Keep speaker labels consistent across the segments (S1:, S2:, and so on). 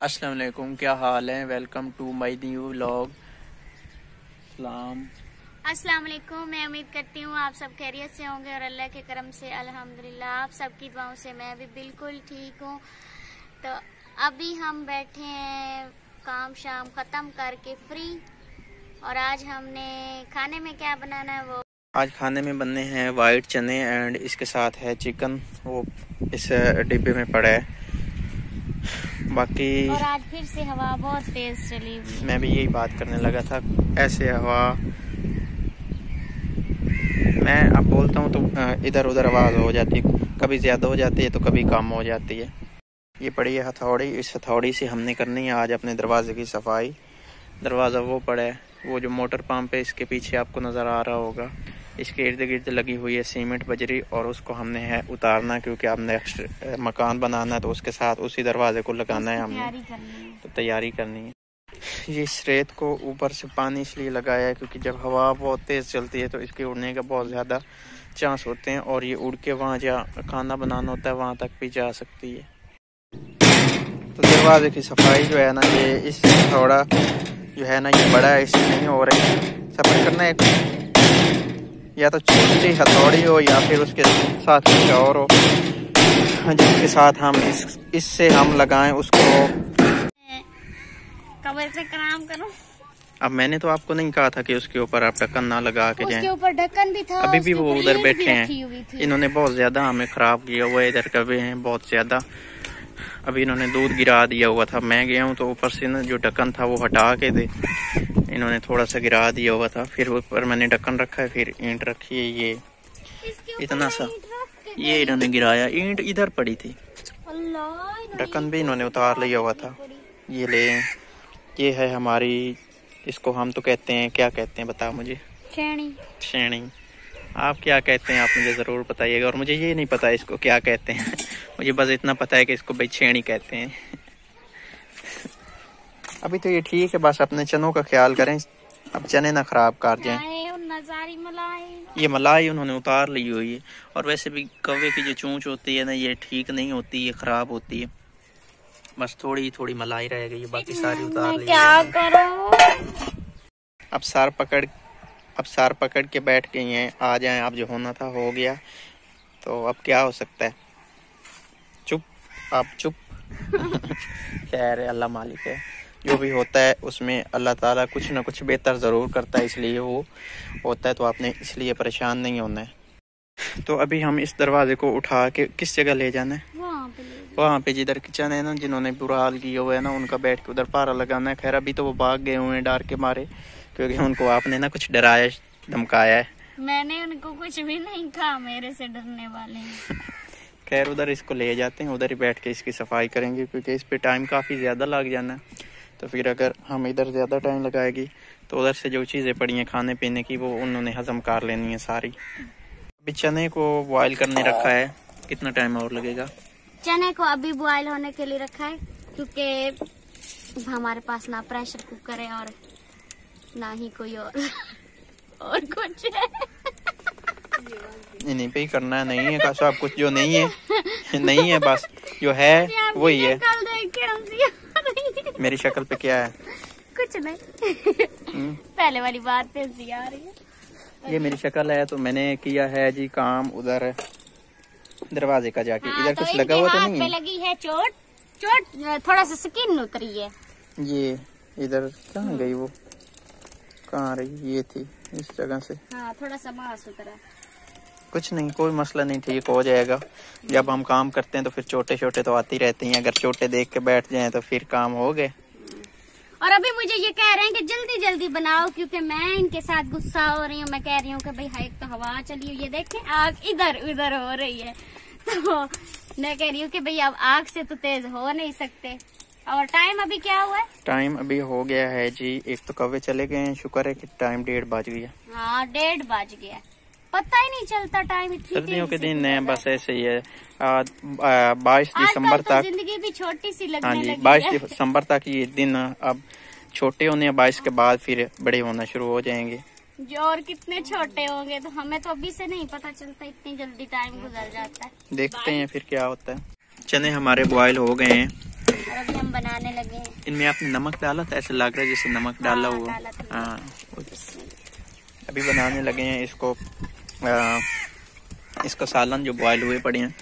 S1: अस्सलाम वालेकुम क्या हाल है? Welcome to my new vlog सलाम
S2: अस्सलाम वालेकुम मैं उम्मीद करती हूँ आप सब खैरियत से होंगे और अल्लाह के करम से अल्हम्दुलिल्लाह आप सबकी दुआओं से मैं भी बिल्कुल ठीक हूँ। तो अभी हम बैठे हैं काम शाम ख़त्म करके फ्री और आज हमने खाने में क्या बनाना है वो?
S1: आज खाने में बनने हैं वाइट चने एंड इसके साथ है चिकन वो इस डिब्बे में पड़ा है। बाकी
S2: और आज फिर से हवा बहुत तेज चली हुई
S1: मैं भी यही बात करने लगा था ऐसे हवा। मैं अब बोलता हूँ तो इधर उधर आवाज़ हो जाती है। कभी ज़्यादा हो जाती है तो कभी कम हो जाती है। ये पड़ी है हथौड़ी इस हथौड़ी से हमने करनी है आज अपने दरवाजे की सफ़ाई। दरवाज़ा वो पड़ा है वो जो मोटर पंप है इसके पीछे आपको नज़र आ रहा होगा। इसके इर्द गिर्द लगी हुई है सीमेंट बजरी और उसको हमने है उतारना क्योंकि हमने मकान बनाना है तो उसके साथ उसी दरवाजे को लगाना है हमने। तो तैयारी करनी है। ये इस रेत को ऊपर से पानी इसलिए लगाया है क्योंकि जब हवा बहुत तेज़ चलती है तो इसके उड़ने का बहुत ज़्यादा चांस होते हैं और ये उड़ के वहाँ जहाँ खाना बनाना होता है वहाँ तक भी जा सकती है। तो दरवाजे की सफ़ाई जो है ना ये इस थोड़ा जो है ना ये बड़ा है इससे नहीं हो रही। सफ़ाई करना है या तो छोटी हथौड़ी हो या फिर उसके साथ कुछ और हो। जिसके साथ हम इस इससे हम लगाएँ उसको।
S2: कवर से काम करो।
S1: अब मैंने तो आपको नहीं कहा था कि उसके ऊपर आप ढक्कन ना लगा के जाए।
S2: ऊपर ढक्कन भी था
S1: अभी भी वो उधर बैठे हैं। इन्होंने बहुत ज़्यादा हमें खराब किया हुआ है इधर कभी हैं बहुत ज़्यादा। अभी इन्होंने दूध गिरा दिया हुआ था। मैं गया हूँ तो ऊपर से ना जो ढक्कन था वो हटा के दे। इन्होंने थोड़ा सा गिरा दिया हुआ था फिर ऊपर मैंने ढक्कन रखा है फिर ईंट रखी है ये। इतना सा। ये इन्होंने गिराया ईंट इधर पड़ी थी। ढक्कन भी इन्होंने उतार लिया हुआ था। ये ले ये है हमारी इसको हम तो कहते हैं क्या कहते हैं बताओ मुझे? श्रेणी आप क्या कहते हैं आप मुझे ज़रूर बताइएगा और मुझे ये नहीं पता इसको क्या कहते हैं। मुझे बस इतना पता है कि इसको भाई छेणी कहते हैं। अभी तो ये ठीक है बस अपने चनों का ख्याल करें। अब चने ना खराब कर जाए ये मलाई उन्होंने उतार ली हुई है। और वैसे भी कौवे की जो चूंच होती है ना ये ठीक नहीं होती ये खराब होती है। बस थोड़ी थोड़ी मलाई रह गई बाकी सारी उतार ली क्या करो? अब सार पकड़ अब सार पकड़ के बैठ गई हैं आ जाए। अब जो होना था हो गया। तो अब क्या हो सकता है? चुप आप चुप। खैर अल्लाह मालिक है। जो भी होता है उसमें अल्लाह ताला कुछ ना कुछ बेहतर ज़रूर करता है इसलिए वो होता है तो आपने इसलिए परेशान नहीं होना है। तो अभी हम इस दरवाजे को उठा के किस जगह ले जाना है? वहाँ पे जिधर किचन है ना जिन्होंने बुरा हाल किया हुआ है ना उनका बैठ के उधर पारा लगाना है। खैर अभी तो वो भाग गए हुए हैं डर के मारे क्योंकि उनको आपने ना कुछ डराया धमकाया है।
S2: मैंने उनको कुछ भी नहीं कहा मेरे से डरने वाले
S1: खैर उधर इसको ले जाते हैं उधर ही बैठ के इसकी सफ़ाई करेंगे क्योंकि इस पे टाइम काफ़ी ज़्यादा लग जाना है। तो फिर अगर हम इधर ज़्यादा टाइम लगाएगी तो उधर से जो चीज़ें पड़ी हैं खाने पीने की वो उन्होंने हजम कर लेनी है सारी। अभी चने को बॉयल करने रखा है। कितना टाइम और लगेगा?
S2: चने को अभी बॉयल होने के लिए रखा है क्योंकि हमारे पास ना प्रेशर कुकर है और ना ही कोई और। और कुछ है।
S1: नहीं पे ही करना है नहीं है का सब कुछ जो नहीं है नहीं है बस जो है वही है। मेरी शक्ल पे क्या है?
S2: कुछ नहीं। हम्म। पहले वाली बात पे आ रही है।
S1: ये मेरी शक्ल है तो मैंने किया है जी काम उधर दरवाजे का जाके। हाँ, इधर तो कुछ लगा हुआ तो नहीं?
S2: है लगी है चोट। चोट थोड़ा सा स्किन उतरी है।
S1: ये इधर कहाँ गई वो? कहाँ रही? ये थी इस जगह से।
S2: हाँ थोड़ा सा मांस उतरा।
S1: कुछ नहीं कोई मसला नहीं ठीक हो जाएगा। जब हम काम करते हैं तो फिर छोटे छोटे तो आती रहती हैं। अगर छोटे देख के बैठ जाएँ तो फिर काम हो गए।
S2: और अभी मुझे ये कह रहे हैं कि जल्दी जल्दी बनाओ क्योंकि मैं इनके साथ गुस्सा हो रही हूँ। मैं कह रही हूँ कि भाई हाइक तो हवा चली हुई है। देखें आग इधर उधर हो रही है। तो मैं कह रही हूँ कि भाई अब आग से तो तेज हो नहीं सकते। और टाइम अभी क्या हुआ है?
S1: टाइम अभी हो गया है जी एक तो कवे चले गए हैं शुक्र है कि टाइम डेढ़ बज गया।
S2: हाँ डेढ़ बज गया पता ही नहीं चलता टाइम
S1: सर्दियों के दिन है बस ऐसे ही है। बाईस दिसंबर तो तक
S2: ज़िंदगी भी छोटी सी लगने हाँ
S1: जी बाईस दिसंबर तक ये दिन अब छोटे होने बाईस के बाद फिर बड़े होना शुरू हो जाएँगे।
S2: जो और कितने छोटे होंगे तो हमें तो अभी से नहीं पता चलता इतनी जल्दी टाइम गुजर जाता है।
S1: देखते हैं फिर क्या होता है। चने हमारे बॉयल हो गए हैं।
S2: और अभी हम बनाने लगे हैं।
S1: इनमें आपने नमक डाला था? ऐसे लग रहा है जैसे नमक डाला
S2: हाँ,
S1: हुआ। हाँ अभी बनाने लगे हैं इसको। आ, इसका सालन जो बॉयल हुए पड़े हैं।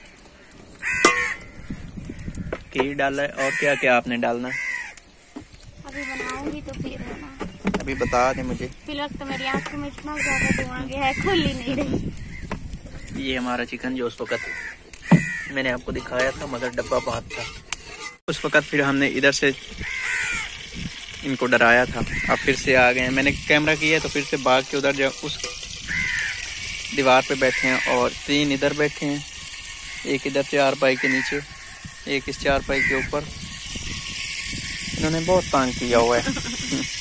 S1: खीर डाला है और क्या क्या आपने डालना है?
S2: अभी बनाऊँगी तो फिर ना।
S1: अभी बता दें मुझे।
S2: तो मेरी आँखों में इतना ज़्यादा धुआँ गया है खुल ही नहीं रही।
S1: ये हमारा चिकन जो उस वक्त मैंने आपको दिखाया था मगर डब्बा बात था। उस वक्त फिर हमने इधर से इनको डराया था। अब फिर से आ गए हैं। मैंने कैमरा किया तो फिर से भाग के उधर जा उस दीवार पे बैठे हैं और तीन इधर बैठे हैं। एक इधर चार पाई के नीचे, एक इस चार पाई के ऊपर। इन्होंने बहुत तंग किया हुआ है।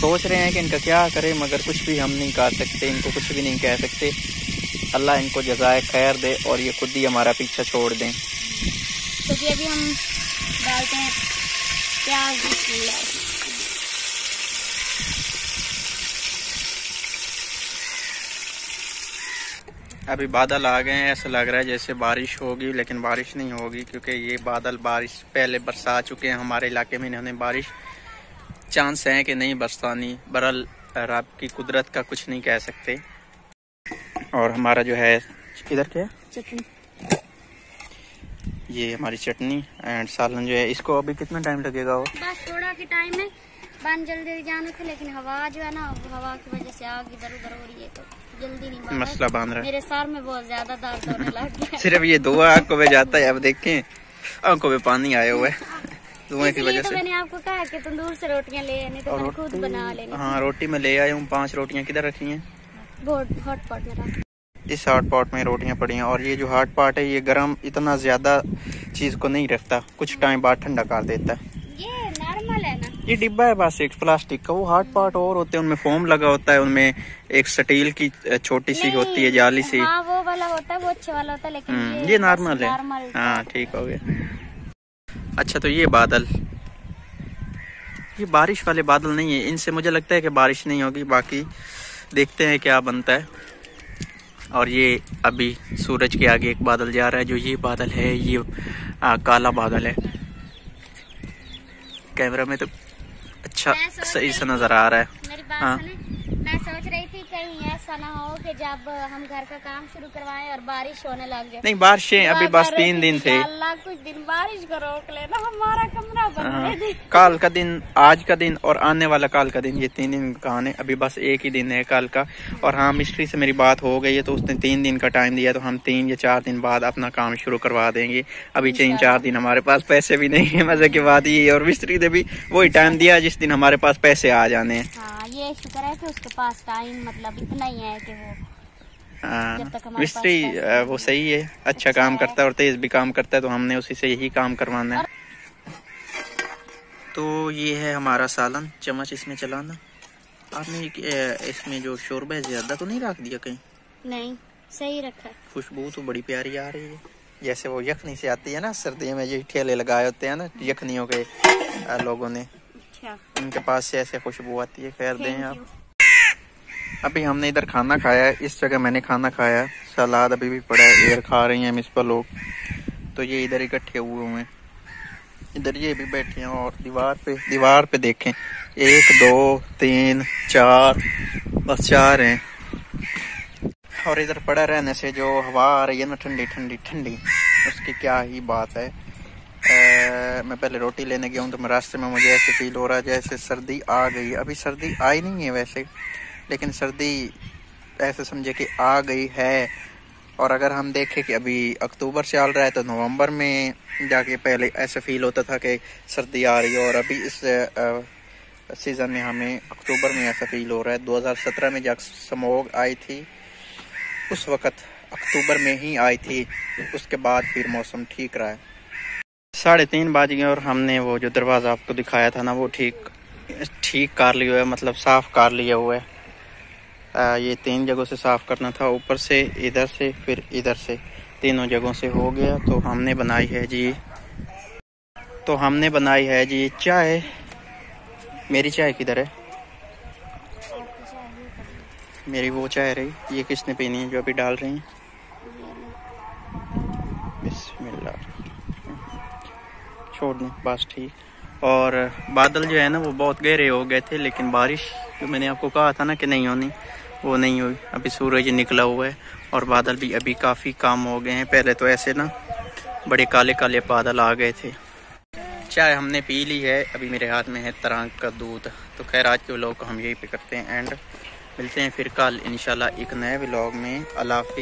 S1: सोच रहे हैं कि इनका क्या करें, मगर कुछ भी हम नहीं कर सकते, इनको कुछ भी नहीं कह सकते। अल्लाह इनको जजाय खैर दे और ये खुद ही हमारा पीछा छोड़ दें।
S2: तो अभी हम डालते हैं प्याज।
S1: अभी बादल आ गए हैं ऐसा लग रहा है जैसे बारिश होगी लेकिन बारिश नहीं होगी क्योंकि ये बादल बारिश पहले बरसा चुके हैं हमारे इलाके में इन्होंने बारिश। चांस है कि नहीं बरसानी बरल रब की कुदरत का कुछ नहीं कह सकते। और हमारा जो है इधर क्या?
S2: चटनी।
S1: ये हमारी चटनी एंड सालन जो है इसको अभी कितना टाइम लगेगा वो?
S2: बस थोड़ा के टाइम में बन जल्दी जल्दी जाने थे लेकिन हवा जो है ना हवा की वजह से आग इधर उधर हो रही है तो जल्दी नहीं
S1: मसला बाँध रहा है।
S2: मेरे सर में बहुत ज़्यादा दर्द होने लग गया
S1: सिर्फ़ ये धुआँ आँखों में जाता है अब देखें। आँखों में पानी आया हुआ है। धुएँ की वजह
S2: तो
S1: से।
S2: मैंने आपको कहा कि तंदूर से रोटियाँ ले आनी तो खुद बना लेनी।
S1: हाँ रोटी में ले आया हूँ पाँच रोटियाँ किधर रखी हैं?
S2: बहुत में रख
S1: इस हॉट पॉट में रोटियाँ पड़ी हैं और ये जो हॉट पॉट है ये गर्म इतना ज़्यादा चीज़ को नहीं रखता कुछ टाइम बाद ठंडा कर देता है।
S2: ये है
S1: ये डिब्बा है बस एक प्लास्टिक का वो हॉट पार्ट और होते हैं उनमें फोम लगा होता है उनमें एक स्टील की छोटी सी होती है जाली सी।
S2: हाँ वो वाला होता है वो अच्छा वाला होता है लेकिन
S1: हम्म,
S2: ये
S1: ये नॉर्मल है। हाँ ठीक हो गया। अच्छा तो ये बादल। ये बारिश वाले बादल नहीं है इनसे मुझे लगता है कि बारिश नहीं होगी बाकी देखते हैं क्या बनता है। और ये अभी सूरज के आगे एक बादल जा रहा है जो ये बादल है ये आ, काला बादल है। कैमरा में तो अच्छा सही से नज़र आ रहा है हाँ।
S2: सुने मैं सोच रही थी कहीं ऐसा ना हो कि जब हम घर का काम शुरू करवाएँ और बारिश होने लग जाए।
S1: नहीं बारिशें अभी बस तीन दिन थे।
S2: अल्लाह कुछ दिन बारिश को रोक लेना हमारा कमरा
S1: हाँ,
S2: बनने
S1: कल का दिन आज का दिन और आने वाला कल का दिन ये तीन दिन का है अभी बस एक ही दिन है कल का। और हाँ मिस्त्री से मेरी बात हो गई है तो उसने तीन दिन का टाइम दिया तो हम तीन या चार दिन बाद अपना काम शुरू करवा देंगे। अभी तीन चार दिन हमारे पास पैसे भी नहीं है मज़े की बात ये और मिस्त्री ने भी वही टाइम दिया जिस दिन हमारे पास पैसे आ जाने। हैं
S2: हाँ ये शुक्र है कि उसके पास टाइम मतलब इतना ही है कि वो
S1: हाँ, मिस्त्री वो सही है। अच्छा काम
S2: है।
S1: करता है और तेज भी काम करता है तो हमने उसी से यही काम करवाना है। तो ये है हमारा सालन चम्मच इसमें चलाना। आपने इसमें जो शोरबा है ज़्यादा तो नहीं रख दिया कहीं?
S2: नहीं सही रखा
S1: खुशबू तो बड़ी प्यारी आ रही है। जैसे वो यखनी से आती है ना सर्दियों में ये ठेले लगाए होते हैं ना यखनियों के लोगों ने।
S2: अच्छा
S1: उनके पास से ऐसे खुशबू आती है खैर दें आप। अभी हमने इधर खाना खाया है इस जगह मैंने खाना खाया है। सलाद अभी भी पड़ा है एयर खा रही हैं मिस पर लोग। तो ये इधर इकट्ठे हुए हुए हैं। इधर ये भी बैठे हैं और दीवार पे दीवार पे देखें। एक दो तीन चार बस चार हैं। और इधर पड़ा रहने से जो हवा आ रही है ना ठंडी ठंडी ठंडी उसकी क्या ही बात है। मैं पहले रोटी लेने गया हूँ तो मैं रास्ते में मुझे ऐसे फील हो रहा है जैसे सर्दी आ गई अभी सर्दी आई नहीं है वैसे, लेकिन सर्दी ऐसे समझे कि आ गई है। और अगर हम देखें कि अभी अक्टूबर से चल रहा है तो नवंबर में जाके पहले ऐसे फील होता था कि सर्दी आ रही है, और अभी इस सीज़न में हमें अक्टूबर में ऐसा फील हो रहा है। 2017 में जब स्मोग आई थी, उस वक़्त अक्टूबर में ही आई थी, उसके बाद फिर मौसम ठीक रहा है। साढ़े तीन बज गए और हमने वो जो दरवाज़ा आपको दिखाया था ना वो ठीक ठीक कर लिया हुआ है मतलब साफ़ कर लिया हुआ है। आ, ये तीन जगहों से साफ़ करना था ऊपर से इधर से फिर इधर से। तीनों जगहों से हो गया तो हमने बनाई है जी तो हमने बनाई है जी चाय। मेरी चाय किधर है? मेरी वो चाय रही ये किसने पीनी है जो अभी डाल रही हैं? छोड़ दें बस ठीक। और बादल जो है ना, वो बहुत गहरे हो गए थे, लेकिन बारिश, जो मैंने आपको कहा था ना कि नहीं होनी, वो नहीं हुई। अभी सूरज निकला हुआ है, और बादल भी अभी काफ़ी काम हो गए हैं। पहले तो ऐसे ना, बड़े काले काले बादल आ गए थे। चाय हमने पी ली है, अभी मेरे हाथ में है तरंग का दूध। तो खैर, आज के व्लॉग को हम यही पे करते हैं एंड मिलते हैं फिर कल, इंशाल्लाह, एक नए व्लॉग में। अलाफी